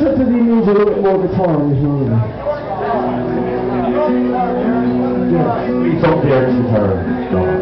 that's something he needs a little bit more guitar in his music. Yeah. We don't dare turn.